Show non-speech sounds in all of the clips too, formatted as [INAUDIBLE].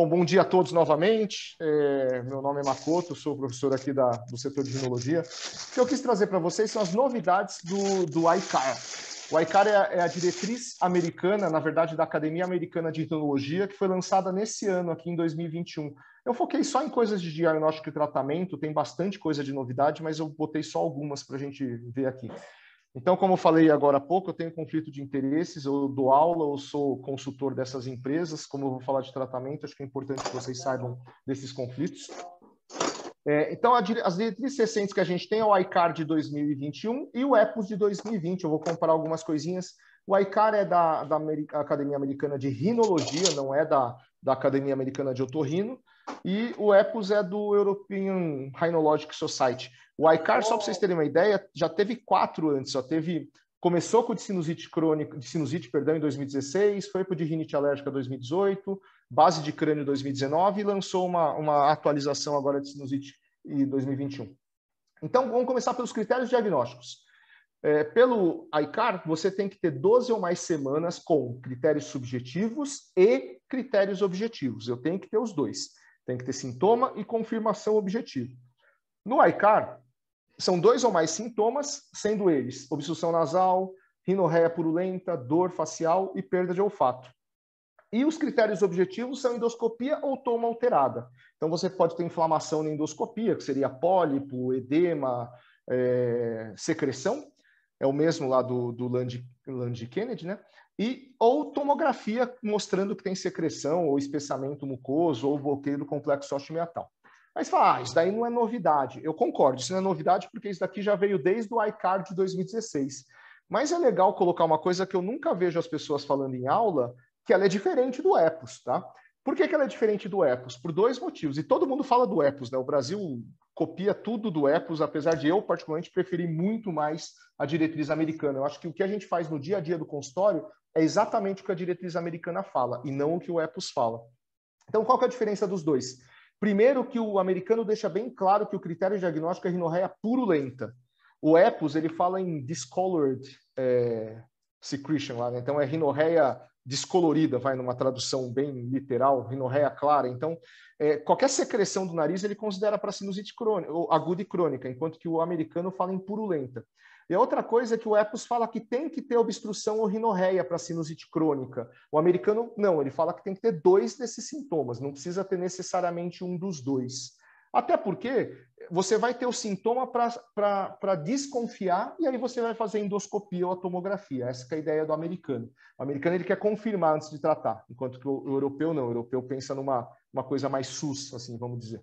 Bom, bom dia a todos novamente. É, meu nome é Makoto, sou professor aqui da, do setor de rinologia. O que eu quis trazer para vocês são as novidades do, do ICAR. O ICAR é a, é a, diretriz americana, na verdade, da Academia Americana de Rinologia, que foi lançada nesse ano, aqui em 2021. Eu foquei só em coisas de diagnóstico e tratamento, tem bastante coisa de novidade, mas eu botei só algumas para a gente ver aqui. Então, como eu falei agora há pouco, eu tenho conflito de interesses, eu dou aula, eu sou consultor dessas empresas, como eu vou falar de tratamento, acho que é importante que vocês saibam desses conflitos. É, então, as diretrizes recentes que a gente tem é o ICAR de 2021 e o EPOS de 2020. Eu vou comparar algumas coisinhas. O ICAR é da, da Academia Americana de Rinologia, não é da, da Academia Americana de Otorrino. E o EPOS é do European Rhinologic Society. O ICAR, só para vocês terem uma ideia, já teve quatro antes. Só teve começou com o de sinusite crônica, de sinusite, perdão, em 2016, foi para o de rinite alérgica 2018, base de crânio 2019 e lançou uma, uma atualização agora de sinusite em 2021. Então, vamos começar pelos critérios diagnósticos. É, pelo ICAR, você tem que ter 12 ou mais semanas com critérios subjetivos e critérios objetivos. Eu tenho que ter os dois. Tem que ter sintoma e confirmação objetiva. No ICAR, são dois ou mais sintomas, sendo eles obstrução nasal, rinorreia purulenta, dor facial e perda de olfato. E os critérios objetivos são endoscopia ou toma alterada. Então, você pode ter inflamação na endoscopia, que seria pólipo, edema, é, secreção. É o mesmo lá do, do Land, Land Kennedy, né? E, ou tomografia mostrando que tem secreção ou espessamento mucoso ou bloqueio do complexo osteomiatal. Você fala, ah, isso daí não é novidade. Eu concordo, isso não é novidade porque isso daqui já veio desde o iCard de 2016. Mas é legal colocar uma coisa que eu nunca vejo as pessoas falando em aula, que ela é diferente do EPOS, tá? Por que, que ela é diferente do EPOS? Por dois motivos. E todo mundo fala do EPOS, né? O Brasil copia tudo do EPOS, apesar de eu, particularmente, preferir muito mais a diretriz americana. Eu acho que o que a gente faz no dia a dia do consultório é exatamente o que a diretriz americana fala, e não o que o EPOS fala. Então, qual que é a diferença dos dois? Primeiro que o americano deixa bem claro que o critério diagnóstico é rinorreia purulenta. O EPOS, ele fala em discolored é, secretion lá, né? então é rinorreia descolorida, vai numa tradução bem literal, rinorreia clara. Então, é, qualquer secreção do nariz ele considera para sinusite crônica, ou aguda e crônica, enquanto que o americano fala em purulenta. E outra coisa é que o EPOS fala que tem que ter obstrução ou rinorreia para sinusite crônica. O americano, não, ele fala que tem que ter dois desses sintomas, não precisa ter necessariamente um dos dois. Até porque você vai ter o sintoma para desconfiar e aí você vai fazer endoscopia ou a tomografia. Essa é a ideia do americano. O americano ele quer confirmar antes de tratar, enquanto que o europeu não. O europeu pensa numa uma coisa mais sus, assim, vamos dizer.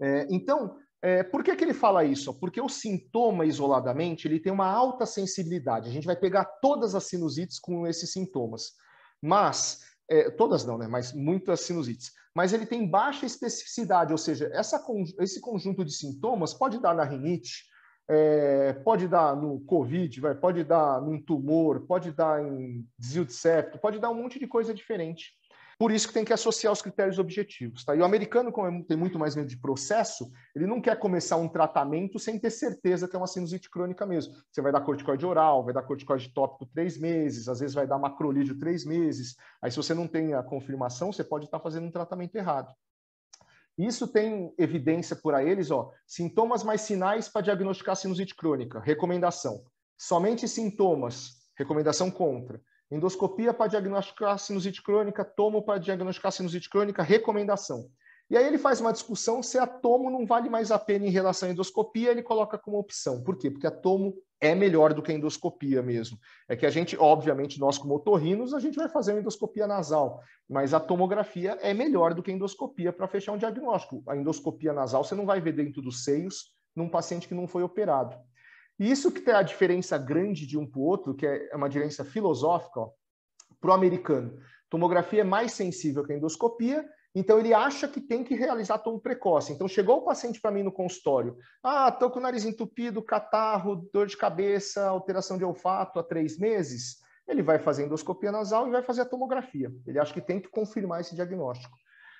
É, então, é, por que, que ele fala isso? Porque o sintoma isoladamente ele tem uma alta sensibilidade. A gente vai pegar todas as sinusites com esses sintomas, mas é, todas não, né? Mas muitas sinusites. Mas ele tem baixa especificidade, ou seja, essa, esse conjunto de sintomas pode dar na rinite, é, pode dar no COVID, vai, pode dar num tumor, pode dar em desvio de septo, pode dar um monte de coisa diferente. Por isso que tem que associar os critérios objetivos. Tá? E o americano, como é tem muito mais medo de processo, ele não quer começar um tratamento sem ter certeza que é uma sinusite crônica mesmo. Você vai dar corticoide oral, vai dar corticoide tópico três meses, às vezes vai dar macrolídeo três meses. Aí, se você não tem a confirmação, você pode estar fazendo um tratamento errado. Isso tem evidência por eles, ó, sintomas mais sinais para diagnosticar sinusite crônica. Recomendação. Somente sintomas. Recomendação contra. Endoscopia para diagnosticar sinusite crônica, tomo para diagnosticar sinusite crônica, recomendação. E aí ele faz uma discussão se a tomo não vale mais a pena em relação à endoscopia, ele coloca como opção. Por quê? Porque a tomo é melhor do que a endoscopia mesmo. É que a gente, obviamente, nós como otorrinos, a gente vai fazer uma endoscopia nasal, mas a tomografia é melhor do que a endoscopia para fechar um diagnóstico. A endoscopia nasal você não vai ver dentro dos seios num paciente que não foi operado. E isso que tem a diferença grande de um para o outro, que é uma diferença filosófica, para o americano. Tomografia é mais sensível que a endoscopia, então ele acha que tem que realizar tomo precoce. Então chegou o paciente para mim no consultório, ah, estou com o nariz entupido, catarro, dor de cabeça, alteração de olfato há três meses. Ele vai fazer endoscopia nasal e vai fazer a tomografia. Ele acha que tem que confirmar esse diagnóstico.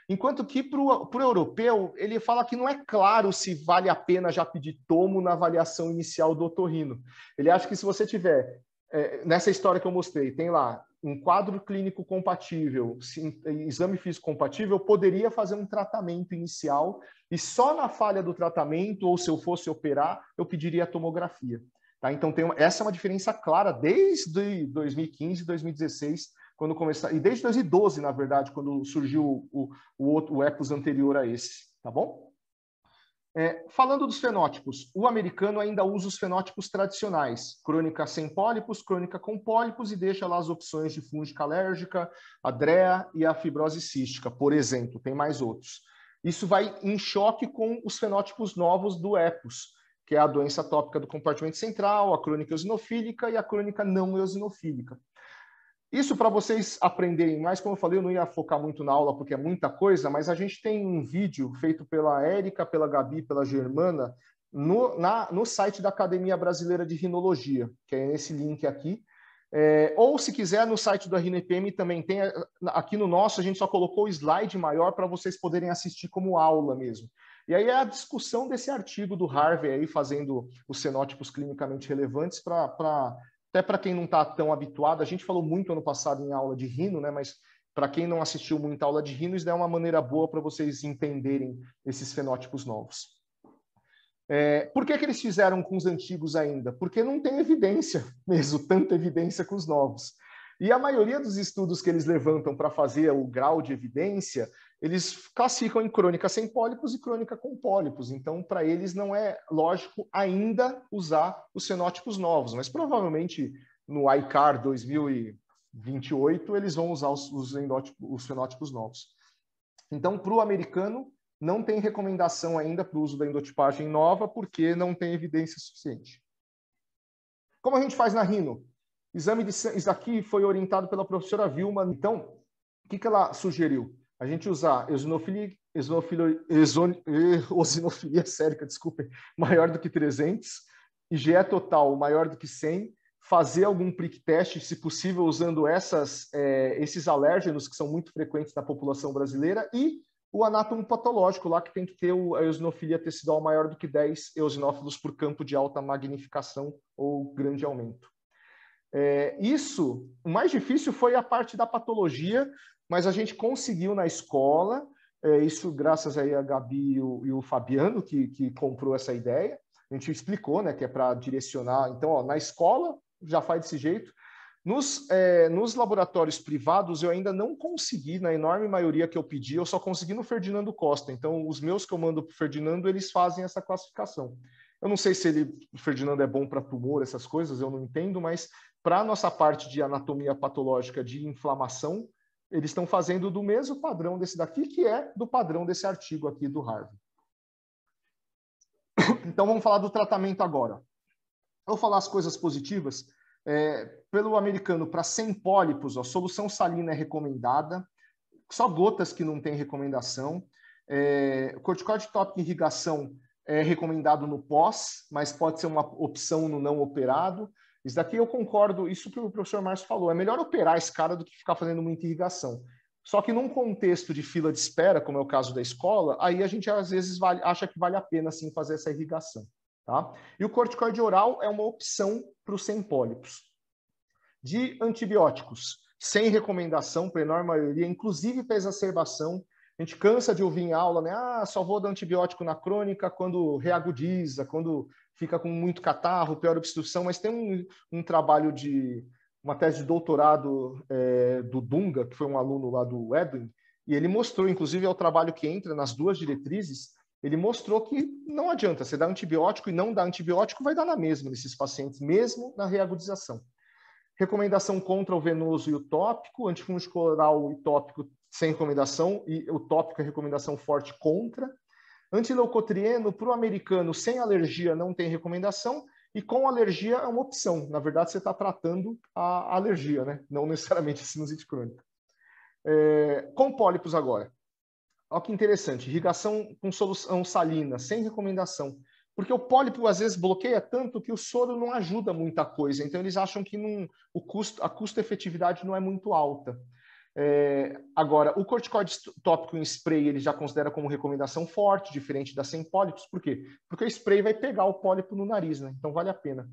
Enquanto que para o europeu, ele fala que não é claro se vale a pena já pedir tomo na avaliação inicial do otorrino. Ele acha que se você tiver, é, nessa história que eu mostrei, tem lá um quadro clínico compatível, exame físico compatível, poderia fazer um tratamento inicial e só na falha do tratamento, ou se eu fosse operar, eu pediria a tomografia. Tá? Então, tem uma, essa é uma diferença clara desde 2015, 2016, quando começar, e desde 2012, na verdade, quando surgiu o, o, outro, o EPOS anterior a esse. Tá bom? É, falando dos fenótipos, o americano ainda usa os fenótipos tradicionais, crônica sem pólipos, crônica com pólipos, e deixa lá as opções de fúngica alérgica, a DREA e a fibrose cística, por exemplo, tem mais outros. Isso vai em choque com os fenótipos novos do EPOS, que é a doença tópica do compartimento central, a crônica eosinofílica e a crônica não eosinofílica. Isso para vocês aprenderem mais, como eu falei, eu não ia focar muito na aula porque é muita coisa, mas a gente tem um vídeo feito pela Érica, pela Gabi, pela Germana, no, na, no site da Academia Brasileira de Rinologia, que é esse link aqui. É, ou, se quiser, no site do RNPM também tem. Aqui no nosso, a gente só colocou o slide maior para vocês poderem assistir como aula mesmo. E aí é a discussão desse artigo do Harvey aí, fazendo os fenótipos clinicamente relevantes para até para quem não está tão habituado, a gente falou muito ano passado em aula de rino, né? Mas para quem não assistiu muita aula de rino, isso é uma maneira boa para vocês entenderem esses fenótipos novos. É, por que, que eles fizeram com os antigos ainda? Porque não tem evidência [LAUGHS] mesmo, tanta evidência com os novos. E a maioria dos estudos que eles levantam para fazer o grau de evidência eles classificam em crônica sem pólipos e crônica com pólipos. Então, para eles não é lógico ainda usar os fenótipos novos, mas provavelmente no ICAR 2028 eles vão usar os, os, os fenótipos novos. Então, para o americano, não tem recomendação ainda para o uso da endotipagem nova, porque não tem evidência suficiente. Como a gente faz na Rino? Exame de isso aqui foi orientado pela professora Vilma. Então, o que, que ela sugeriu? A gente usar eosinofilia, eosinofilia, [LAUGHS] eosinofilia sérica, desculpem, maior do que 300, IgE total maior do que 100, fazer algum prick test, se possível, usando essas, é, esses alérgenos que são muito frequentes na população brasileira e o anátomo patológico lá que tem que ter a eosinofilia tecidual maior do que 10 eosinófilos por campo de alta magnificação ou grande aumento. É, isso, o mais difícil foi a parte da patologia, mas a gente conseguiu na escola, é, isso graças aí a Gabi e o, e o Fabiano, que, que comprou essa ideia, a gente explicou, né, que é para direcionar. Então, ó, na escola já faz desse jeito. Nos, é, nos laboratórios privados, eu ainda não consegui, na enorme maioria que eu pedi, eu só consegui no Ferdinando Costa. Então, os meus que eu mando para o Ferdinando, eles fazem essa classificação. Eu não sei se ele, o Ferdinando é bom para tumor, essas coisas, eu não entendo, mas para a nossa parte de anatomia patológica de inflamação, eles estão fazendo do mesmo padrão desse daqui, que é do padrão desse artigo aqui do Harvard. [COUGHS] Então vamos falar do tratamento agora. Vou falar as coisas positivas. É, pelo americano, para 100 pólipos, a solução salina é recomendada, só gotas que não tem recomendação. É, corticoide tópico irrigação é recomendado no pós, mas pode ser uma opção no não operado. Isso daqui eu concordo, isso que o professor Márcio falou, é melhor operar esse cara do que ficar fazendo muita irrigação. Só que num contexto de fila de espera, como é o caso da escola, aí a gente às vezes vale, acha que vale a pena sim fazer essa irrigação. Tá? E o corticoide oral é uma opção para os sem pólipos. De antibióticos, sem recomendação para a enorme maioria, inclusive para exacerbação. A gente cansa de ouvir em aula, né? Ah, só vou dar antibiótico na crônica quando reagudiza, quando fica com muito catarro, pior obstrução, mas tem um, um trabalho de uma tese de doutorado é, do Dunga, que foi um aluno lá do Edwin, e ele mostrou, inclusive é o trabalho que entra nas duas diretrizes, ele mostrou que não adianta, você dá antibiótico e não dá antibiótico, vai dar na mesma nesses pacientes, mesmo na reagudização. Recomendação contra o venoso e o tópico, antifúngico oral e tópico sem recomendação, e o tópico é recomendação forte contra. Antileucotrieno, para o americano, sem alergia não tem recomendação, e com alergia é uma opção. Na verdade, você está tratando a alergia, né? não necessariamente a sinusite crônica. É, com pólipos agora. Olha que interessante, irrigação com solução salina, sem recomendação. Porque o pólipo às vezes bloqueia tanto que o soro não ajuda muita coisa. Então eles acham que não, o custo, a custo-efetividade não é muito alta. É, agora, o corticoide tópico em spray ele já considera como recomendação forte, diferente da sem pólipos. Por quê? Porque o spray vai pegar o pólipo no nariz, né? Então vale a pena.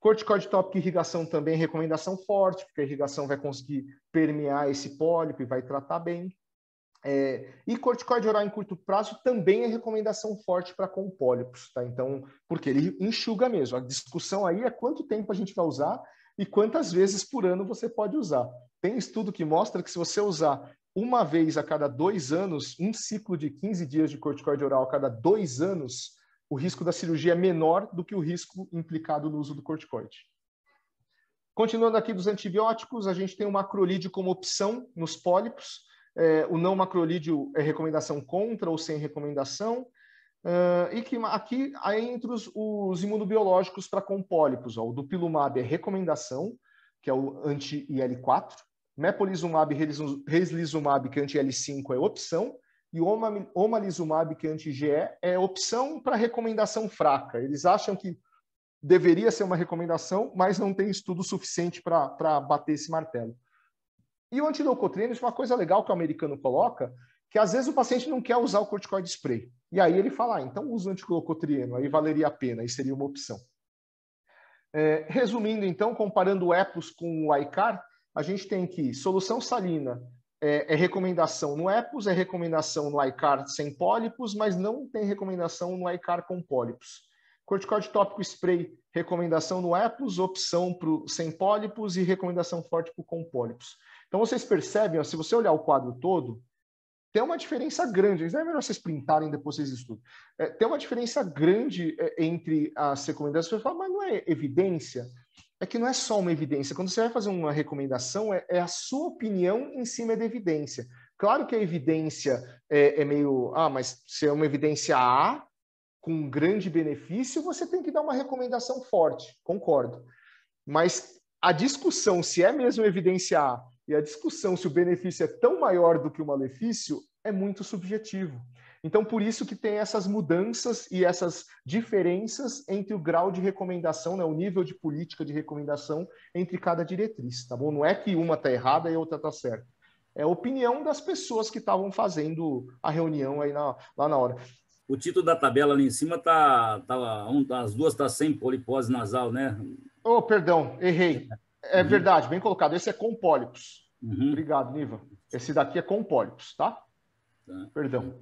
Corticoide tópico irrigação também, recomendação forte, porque a irrigação vai conseguir permear esse pólipo e vai tratar bem. É, e corticoide oral em curto prazo também é recomendação forte para com pólipos, tá? Então, porque ele enxuga mesmo. A discussão aí é quanto tempo a gente vai usar e quantas vezes por ano você pode usar. Tem estudo que mostra que se você usar uma vez a cada dois anos, um ciclo de 15 dias de corticoide oral a cada dois anos, o risco da cirurgia é menor do que o risco implicado no uso do corticoide. Continuando aqui dos antibióticos, a gente tem o macrolídeo como opção nos pólipos. É, o não macrolídeo é recomendação contra ou sem recomendação. Uh, e que aqui entre os, os imunobiológicos para com pólipos, ó, o dupilumab é recomendação, que é o anti-IL4, mepolizumab e reslizumab, que é anti-L5, é opção, e omalizumab, que é anti-GE, é opção para recomendação fraca. Eles acham que deveria ser uma recomendação, mas não tem estudo suficiente para bater esse martelo. E o antileucotrieno, uma coisa legal que o americano coloca, que às vezes o paciente não quer usar o corticoide spray. E aí ele fala, ah, então usa o antileucotrieno, aí valeria a pena, aí seria uma opção. É, resumindo, então, comparando o EPOS com o ICAR, a gente tem que solução salina é, é, recomendação no EPOS, é recomendação no ICAR sem pólipos, mas não tem recomendação no ICAR com pólipos. Corticoide tópico spray, recomendação no EPOS, opção para sem pólipos e recomendação forte para com pólipos. Então vocês percebem, ó, se você olhar o quadro todo, tem uma diferença grande. É melhor vocês printarem depois vocês estudam. É, tem uma diferença grande é, entre as recomendações. Você fala, mas não é evidência? é que não é só uma evidência. Quando você vai fazer uma recomendação, é, é a sua opinião em cima da evidência. Claro que a evidência é, é, meio. Ah, mas se é uma evidência A, com grande benefício, você tem que dar uma recomendação forte. Concordo. Mas a discussão se é mesmo evidência A e a discussão se o benefício é tão maior do que o malefício é muito subjetivo. Então, por isso que tem essas mudanças e essas diferenças entre o grau de recomendação, né, o nível de política de recomendação entre cada diretriz, tá bom? Não é que uma está errada e a outra está certa. É a opinião das pessoas que estavam fazendo a reunião aí na, lá na hora. O título da tabela ali em cima tá, tá um, as duas tá sem polipose nasal, né? Oh, perdão, errei. É uhum. verdade, bem colocado. Esse é com pólipos. Uhum. Obrigado, Niva. Esse daqui é com pólipos, tá? tá. Perdão.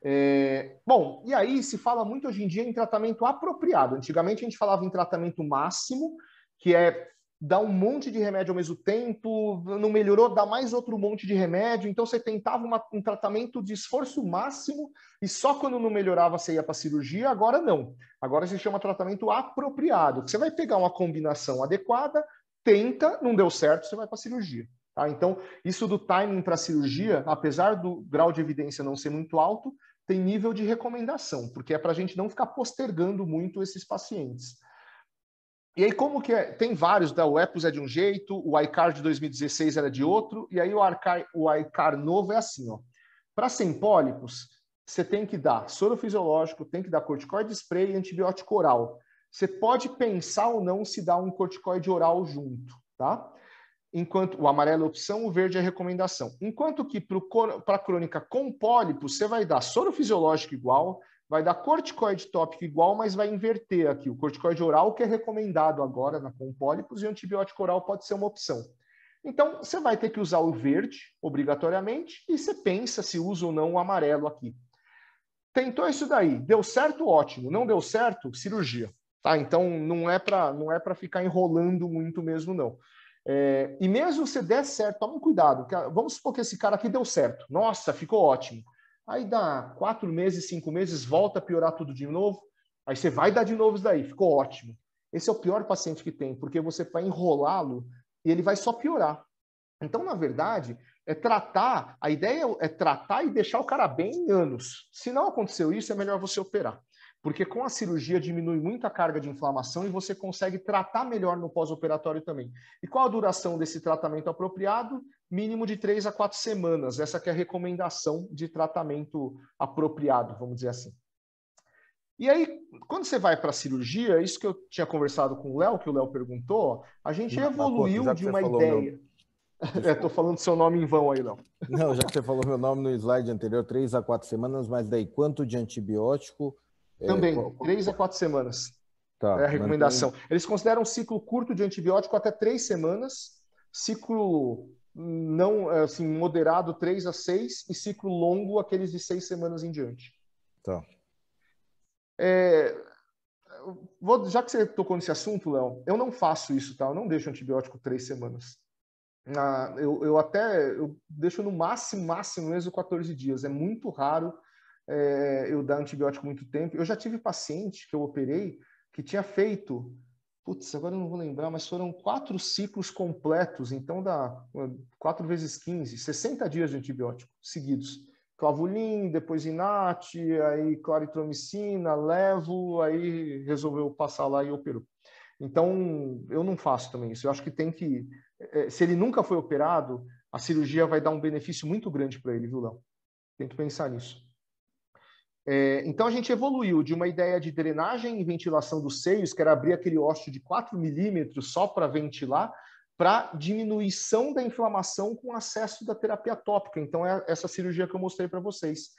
É, bom, e aí se fala muito hoje em dia em tratamento apropriado. Antigamente a gente falava em tratamento máximo, que é dar um monte de remédio ao mesmo tempo, não melhorou, dá mais outro monte de remédio. Então você tentava uma, um tratamento de esforço máximo e só quando não melhorava você ia para cirurgia. Agora não. Agora se chama tratamento apropriado. Você vai pegar uma combinação adequada, tenta, não deu certo, você vai para cirurgia. Tá? Então, isso do timing para cirurgia, apesar do grau de evidência não ser muito alto, tem nível de recomendação, porque é para a gente não ficar postergando muito esses pacientes. E aí, como que é? Tem vários, tá? o EPOS é de um jeito, o iCar de 2016 era de outro, e aí o, Arcar, o iCar novo é assim, ó. Para sem pólipos, você tem que dar soro fisiológico, tem que dar corticoide spray e antibiótico oral. Você pode pensar ou não se dar um corticoide oral junto, tá? enquanto o amarelo é opção, o verde é recomendação. Enquanto que para a crônica com pólipo, você vai dar soro fisiológico igual, vai dar corticoide tópico igual, mas vai inverter aqui o corticoide oral, que é recomendado agora na com pólipos, e o antibiótico oral pode ser uma opção. Então, você vai ter que usar o verde, obrigatoriamente, e você pensa se usa ou não o amarelo aqui. Tentou isso daí, deu certo, ótimo. Não deu certo, cirurgia. Tá? Então, não é para não é para ficar enrolando muito mesmo, não. É, e mesmo se der certo, tome cuidado. Vamos supor que esse cara aqui deu certo. Nossa, ficou ótimo. Aí dá quatro meses, cinco meses, volta a piorar tudo de novo. Aí você vai dar de novo isso daí. Ficou ótimo. Esse é o pior paciente que tem, porque você vai enrolá-lo e ele vai só piorar. Então, na verdade, é tratar, a ideia é tratar e deixar o cara bem em anos. Se não aconteceu isso, é melhor você operar porque com a cirurgia diminui muito a carga de inflamação e você consegue tratar melhor no pós-operatório também. E qual a duração desse tratamento apropriado? Mínimo de três a quatro semanas. Essa é a recomendação de tratamento apropriado, vamos dizer assim. E aí, quando você vai para a cirurgia, isso que eu tinha conversado com o Léo, que o Léo perguntou, a gente Não, evoluiu de uma ideia. Estou [LAUGHS] falando seu nome em vão aí, Léo. Não, já que você falou meu nome no slide anterior, três a quatro semanas, mas daí quanto de antibiótico também, é, três a quatro semanas. Tá, é a recomendação. Mantém... Eles consideram um ciclo curto de antibiótico até três semanas, ciclo não assim moderado três a seis e ciclo longo aqueles de seis semanas em diante. Tá. É, vou, já que você tocou nesse assunto, Léo, eu não faço isso, tá? Eu não deixo antibiótico três semanas. Ah, eu, eu até eu deixo no máximo, máximo mesmo 14 dias. É muito raro é, eu dar antibiótico muito tempo. Eu já tive paciente que eu operei que tinha feito, putz, agora eu não vou lembrar, mas foram quatro ciclos completos, então dá 4 vezes 15, 60 dias de antibiótico seguidos. Clavulin, depois Inat, aí claritromicina, levo, aí resolveu passar lá e operou. Então, eu não faço também isso. Eu acho que tem que. É, se ele nunca foi operado, a cirurgia vai dar um benefício muito grande para ele, viu, Léo? Tem que pensar nisso. É, então, a gente evoluiu de uma ideia de drenagem e ventilação dos seios, que era abrir aquele ósseo de 4 milímetros só para ventilar, para diminuição da inflamação com acesso da terapia tópica. Então, é essa cirurgia que eu mostrei para vocês.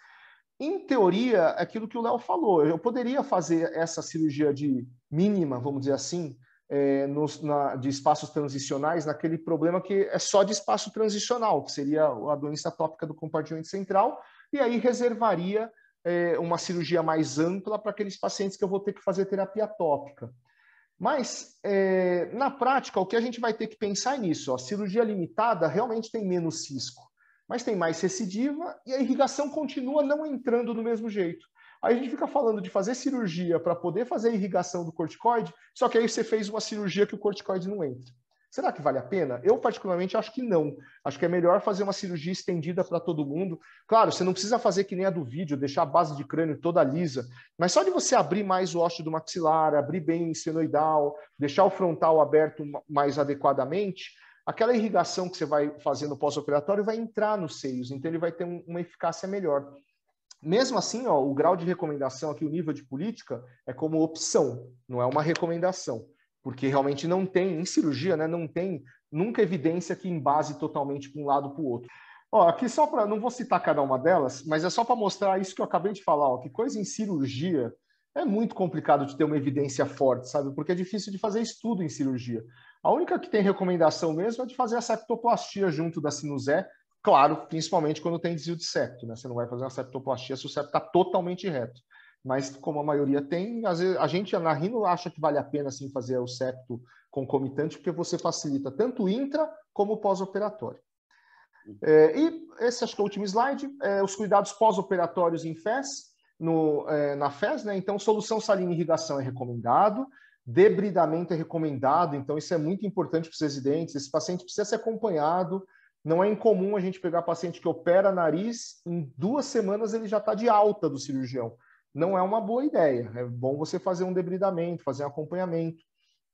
Em teoria, é aquilo que o Léo falou, eu poderia fazer essa cirurgia de mínima, vamos dizer assim, é, nos, na, de espaços transicionais, naquele problema que é só de espaço transicional, que seria a doença tópica do compartimento central, e aí reservaria é, uma cirurgia mais ampla para aqueles pacientes que eu vou ter que fazer terapia tópica. Mas, é, na prática, o que a gente vai ter que pensar é nisso. Ó, a cirurgia limitada realmente tem menos cisco, mas tem mais recidiva e a irrigação continua não entrando do mesmo jeito. Aí a gente fica falando de fazer cirurgia para poder fazer a irrigação do corticoide, só que aí você fez uma cirurgia que o corticoide não entra. Será que vale a pena? Eu, particularmente, acho que não. Acho que é melhor fazer uma cirurgia estendida para todo mundo. Claro, você não precisa fazer que nem a do vídeo, deixar a base de crânio toda lisa, mas só de você abrir mais o ósseo do maxilar, abrir bem o senoidal, deixar o frontal aberto mais adequadamente, aquela irrigação que você vai fazer no pós-operatório vai entrar nos seios, então ele vai ter um, uma eficácia melhor. Mesmo assim, ó, o grau de recomendação aqui, o nível de política, é como opção, não é uma recomendação porque realmente não tem, em cirurgia, né, não tem nunca evidência que embase totalmente para um lado para o outro. Ó, aqui só para, não vou citar cada uma delas, mas é só para mostrar isso que eu acabei de falar, ó, que coisa em cirurgia é muito complicado de ter uma evidência forte, sabe? Porque é difícil de fazer estudo em cirurgia. A única que tem recomendação mesmo é de fazer a septoplastia junto da sinusé, claro, principalmente quando tem desvio de septo, né? Você não vai fazer uma septoplastia se o septo está totalmente reto mas como a maioria tem, às vezes, a gente na Rino acha que vale a pena assim, fazer o septo concomitante, porque você facilita tanto intra como pós-operatório. É, e esse acho que é o último slide, é, os cuidados pós-operatórios em FES, no, é, na FES, né? Então, solução salina e irrigação é recomendado, debridamento é recomendado, então isso é muito importante para os residentes, esse paciente precisa ser acompanhado, não é incomum a gente pegar paciente que opera nariz, em duas semanas ele já está de alta do cirurgião não é uma boa ideia. É bom você fazer um debridamento, fazer um acompanhamento.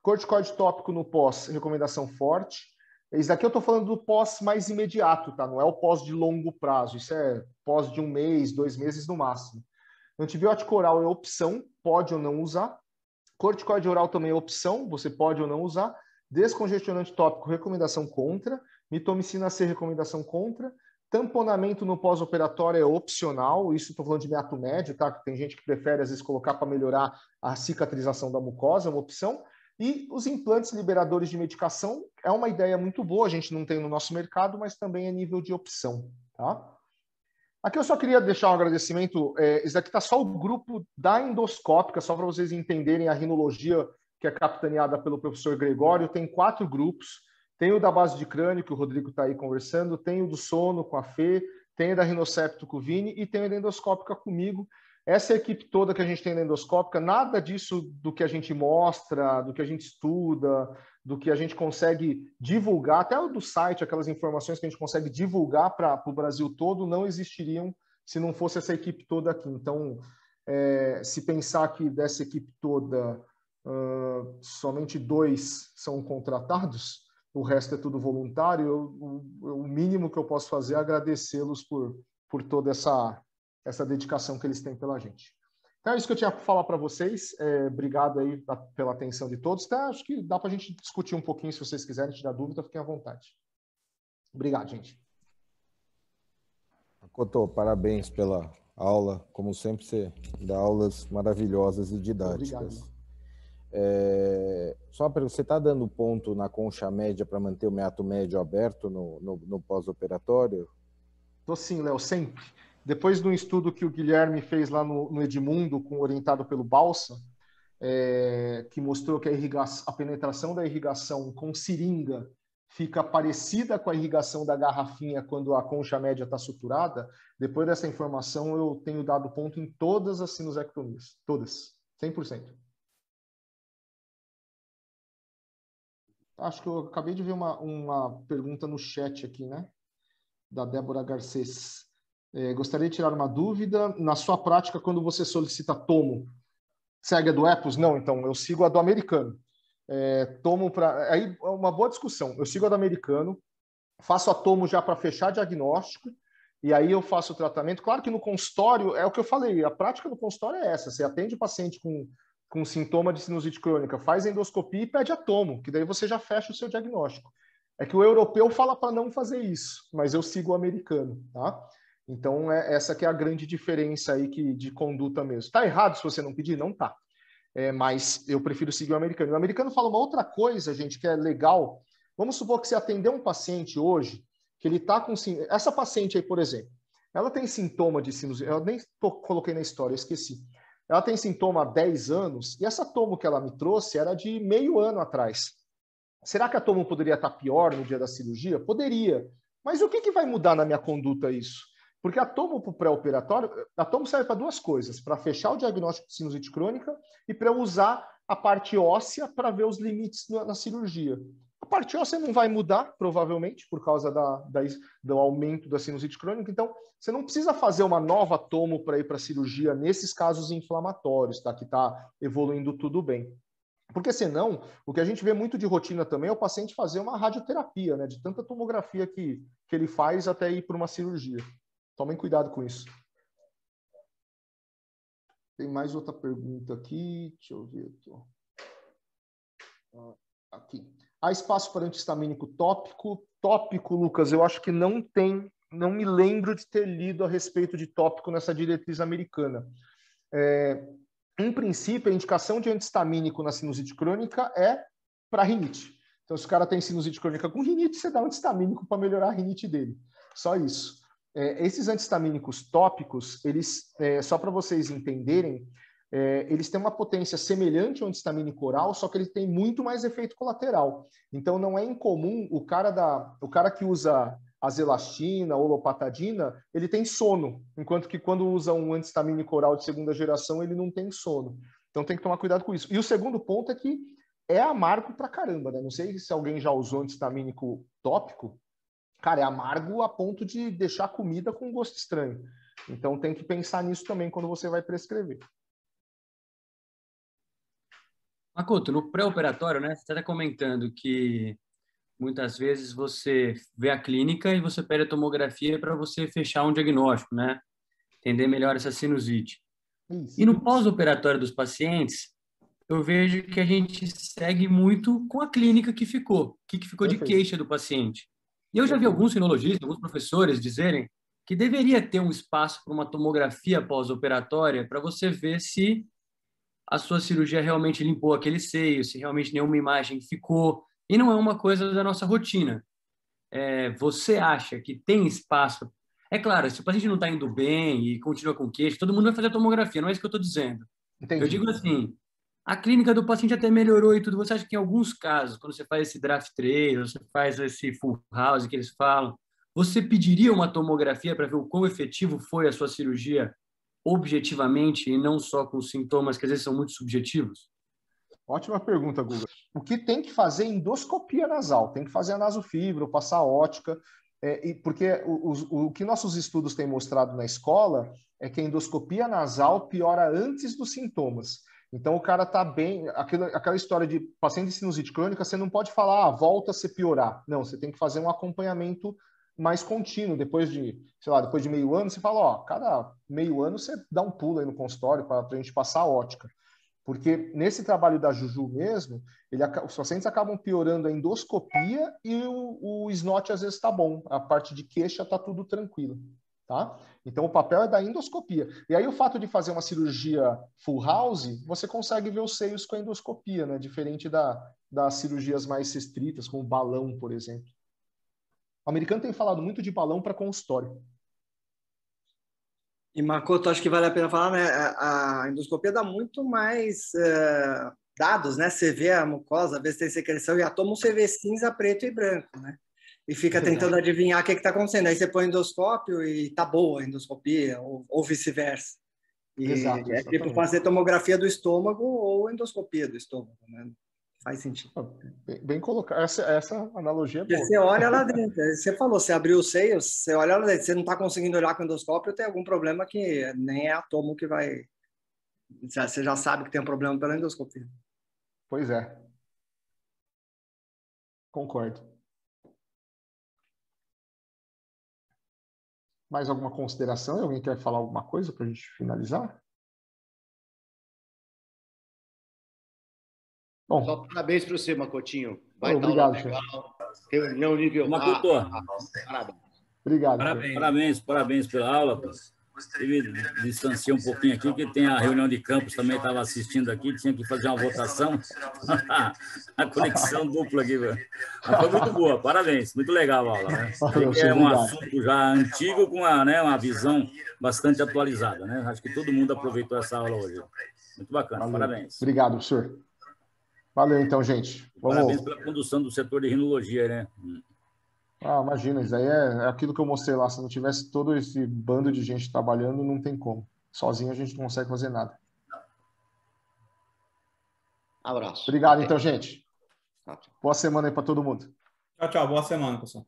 Corticoide tópico no pós, recomendação forte. Isso daqui eu estou falando do pós mais imediato, tá? Não é o pós de longo prazo. Isso é pós de um mês, dois meses no máximo. Antibiótico oral é opção, pode ou não usar. Corticoide oral também é opção, você pode ou não usar. Descongestionante tópico, recomendação contra. Mitomicina C, recomendação contra. Tamponamento no pós-operatório é opcional, isso estou falando de meato médio, tá? Tem gente que prefere, às vezes, colocar para melhorar a cicatrização da mucosa, é uma opção. E os implantes liberadores de medicação é uma ideia muito boa, a gente não tem no nosso mercado, mas também é nível de opção, tá? Aqui eu só queria deixar um agradecimento, é, esse daqui está só o grupo da endoscópica, só para vocês entenderem a rinologia que é capitaneada pelo professor Gregório, tem quatro grupos, tem o da base de crânio, que o Rodrigo está aí conversando, tem o do sono com a Fê, tem o da rinocepto com o Vini e tem o da endoscópica comigo. Essa equipe toda que a gente tem na endoscópica, nada disso do que a gente mostra, do que a gente estuda, do que a gente consegue divulgar, até do site, aquelas informações que a gente consegue divulgar para o Brasil todo, não existiriam se não fosse essa equipe toda aqui. Então, é, se pensar que dessa equipe toda uh, somente dois são contratados, o resto é tudo voluntário, eu, o, o, mínimo que eu posso fazer é agradecê-los por, por toda essa, essa dedicação que eles têm pela gente. Então é isso que eu tinha para falar para vocês. É, obrigado aí pela atenção de todos. Tá, acho que dá para a gente discutir um pouquinho, se vocês quiserem tirar dúvida, fiquem à vontade. Obrigado, gente. Cotô, parabéns pela aula. Como sempre, você dá aulas maravilhosas e didáticas. Obrigado. É, só para você está dando ponto na concha média para manter o meato médio aberto no, no, no pós-operatório? Tô sim, Léo, sempre. Depois do estudo que o Guilherme fez lá no, no Edmundo, com, orientado pelo Balsa, é, que mostrou que a, a penetração da irrigação com seringa fica parecida com a irrigação da garrafinha quando a concha média está suturada, depois dessa informação eu tenho dado ponto em todas as sinusectomias, todas, 100%. Acho que eu acabei de ver uma, uma pergunta no chat aqui, né? Da Débora Garcês. É, gostaria de tirar uma dúvida. Na sua prática, quando você solicita tomo, segue a do Epos? Não, então, eu sigo a do americano. É, tomo para. Aí é uma boa discussão. Eu sigo a do americano, faço a tomo já para fechar diagnóstico, e aí eu faço o tratamento. Claro que no consultório, é o que eu falei, a prática do consultório é essa: você atende o paciente com, com sintoma de sinusite crônica, faz endoscopia e pede a tomo, que daí você já fecha o seu diagnóstico. É que o europeu fala para não fazer isso, mas eu sigo o americano, tá? Então, é, essa que é a grande diferença aí que, de conduta mesmo. Tá errado se você não pedir? Não tá é, mas eu prefiro seguir o americano. O americano fala uma outra coisa, gente, que é legal. Vamos supor que você atender um paciente hoje, que ele está com... Essa paciente aí, por exemplo, ela tem sintoma de sinusite, eu nem coloquei na história, esqueci. Ela tem sintoma há 10 anos, e essa tomo que ela me trouxe era de meio ano atrás. Será que a tomo poderia estar pior no dia da cirurgia? Poderia. Mas o que, que vai mudar na minha conduta isso? Porque a tomo para o pré-operatório, a tomo serve para duas coisas: para fechar o diagnóstico de sinusite crônica e para usar a parte óssea para ver os limites na, cirurgia. A parte óssea não vai mudar, provavelmente, por causa da, da, do aumento da sinusite crônica. Então, você não precisa fazer uma nova tomo para ir para a cirurgia nesses casos inflamatórios, tá? Que está evoluindo tudo bem. Porque senão, o que a gente vê muito de rotina também é o paciente fazer uma radioterapia, né? De tanta tomografia que, que ele faz até ir para uma cirurgia. Tomem cuidado com isso. Tem mais outra pergunta aqui. Deixa eu ver. Aqui. Há espaço para antihistamínico tópico? Tópico, Lucas, eu acho que não tem. Não me lembro de ter lido a respeito de tópico nessa diretriz americana. É, em princípio, a indicação de antihistamínico na sinusite crônica é para rinite. Então, se o cara tem sinusite crônica com rinite, você dá um antihistamínico para melhorar a rinite dele. Só isso. É, esses antistamínicos tópicos, eles, é, só para vocês entenderem, é, eles têm uma potência semelhante ao antistamínico oral, só que ele tem muito mais efeito colateral. Então, não é incomum o cara, da, o cara que usa azelastina ou lopatadina, ele tem sono, enquanto que quando usa um antistamínico oral de segunda geração, ele não tem sono. Então, tem que tomar cuidado com isso. E o segundo ponto é que é amargo pra caramba, né? Não sei se alguém já usou antistamínico tópico, cara, é amargo a ponto de deixar comida com gosto estranho. Então tem que pensar nisso também quando você vai prescrever. Makoto, no pré-operatório, né, você está comentando que muitas vezes você vê a clínica e você pede a tomografia para você fechar um diagnóstico, né? Entender melhor essa sinusite. Isso. E no pós-operatório dos pacientes, eu vejo que a gente segue muito com a clínica que ficou, o que, que ficou Perfeito. de queixa do paciente. E eu já vi alguns sinologistas, alguns professores dizerem que deveria ter um espaço para uma tomografia pós-operatória para você ver se a sua cirurgia realmente limpou aquele seio, se realmente nenhuma imagem ficou. E não é uma coisa da nossa rotina. É, você acha que tem espaço? É claro, se o paciente não está indo bem e continua com queixo, todo mundo vai fazer tomografia, não é isso que eu estou dizendo. Entendi. Eu digo assim, a clínica do paciente até melhorou e tudo. Você acha que em alguns casos, quando você faz esse draft 3, você faz esse full house que eles falam, você pediria uma tomografia para ver o quão efetivo foi a sua cirurgia objetivamente e não só com sintomas que às vezes são muito subjetivos? Ótima pergunta, Guga. O que tem que fazer endoscopia nasal? Tem que fazer a nasofibra, passar ótica, é, e, porque o, o, o que nossos estudos têm mostrado na escola é que a endoscopia nasal piora antes dos sintomas. Então o cara tá bem, aquela, aquela história de paciente de sinusite crônica, você não pode falar, ah, volta se piorar. Não, você tem que fazer um acompanhamento mais contínuo. Depois de, sei lá, depois de meio ano, você fala, ó, cada meio ano você dá um pulo aí no consultório para a gente passar a ótica. Porque nesse trabalho da Juju mesmo, ele, os pacientes acabam piorando a endoscopia e o, o às vezes está bom. A parte de queixa está tudo tranquilo. Tá? Então, o papel é da endoscopia. E aí, o fato de fazer uma cirurgia full house, você consegue ver os seios com a endoscopia, né? Diferente da, das cirurgias mais restritas, como balão, por exemplo. O americano tem falado muito de balão para consultório. E, Makoto, acho que vale a pena falar, né? A endoscopia dá muito mais uh, dados, né? Você vê a mucosa, vê se tem secreção, e a toma você vê cinza, preto e branco, né? E fica tentando adivinhar o que está acontecendo. Aí você põe endoscópio e tá boa a endoscopia, ou, ou vice-versa. Exato, é tipo fazer tomografia do estômago ou endoscopia do estômago, né? Faz sentido. Bem, bem colocado. Essa, essa analogia é boa. Você olha lá dentro. Você falou, você abriu os seios, você olha lá dentro. Você não está conseguindo olhar com o endoscópio, tem algum problema que nem é átomo que vai... Você já sabe que tem um problema pela endoscopia. Pois é. Concordo. Mais alguma consideração? Alguém quer falar alguma coisa para a gente finalizar? Bom. Só parabéns para você, Macotinho. Vai oh, obrigado, legal. Reunião nível Macoto. Parabéns. Obrigado. Parabéns, parabéns, parabéns pela aula. Tive distanciar um pouquinho aqui, que tem a reunião de campus também estava assistindo aqui, tinha que fazer uma votação. [LAUGHS] a conexão dupla aqui, Mas foi muito boa, parabéns, muito legal a aula. Né? É um assunto já antigo com uma, né, uma visão bastante atualizada. Né? Acho que todo mundo aproveitou essa aula hoje. Muito bacana, Valeu. parabéns. Obrigado, professor. Valeu, então, gente. Vamos... Parabéns pela condução do setor de rinologia, né? Ah, imagina, isso aí é, é aquilo que eu mostrei lá. Se não tivesse todo esse bando de gente trabalhando, não tem como. Sozinho a gente não consegue fazer nada. Abraço. Obrigado, então, gente. Boa semana aí para todo mundo. Tchau, tchau. Boa semana, pessoal.